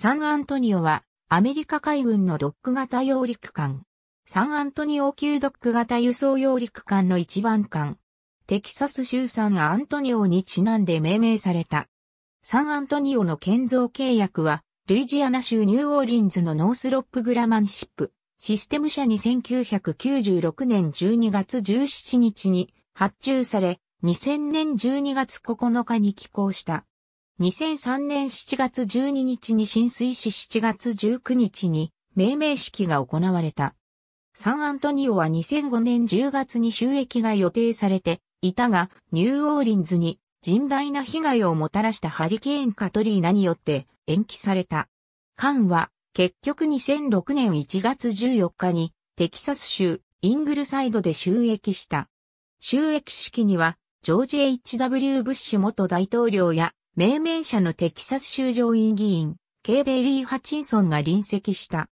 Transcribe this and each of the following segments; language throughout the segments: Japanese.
サンアントニオはアメリカ海軍のドック型揚陸艦。サンアントニオ級ドック型輸送揚陸艦の一番艦。テキサス州サンアントニオにちなんで命名された。サンアントニオの建造契約は、ルイジアナ州ニューオーリンズのノースロップグラマンシップ、システム社に1996年12月17日に発注され、2000年12月9日に寄港した。2003年7月12日に浸水し7月19日に命名式が行われた。サンアントニオは2005年10月に収益が予定されていたが、ニューオーリンズに甚大な被害をもたらしたハリケーンカトリーナによって延期された。艦は結局2006年1月14日にテキサス州イングルサイドで収益した。収益式にはジョージ H.W. ブッシュ元大統領や命名者のテキサス州上院議員、ケイベリー・ハチンソンが臨席した。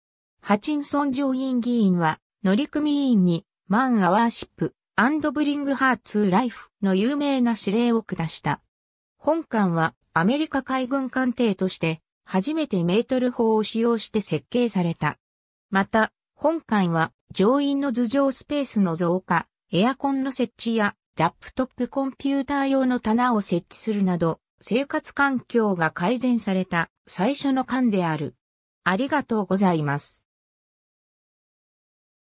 ハチンソン上院議員は、乗組員に、マン・アワーシップ、アンド・ブリング・ハーツ・ライフの有名な指令を下した。本艦は、アメリカ海軍艦艇として、初めてメートル砲を使用して設計された。また、本艦は、乗員の頭上スペースの増加、エアコンの設置や、ラップトップコンピューター用の棚を設置するなど、生活環境が改善された最初の巻である。ありがとうございます。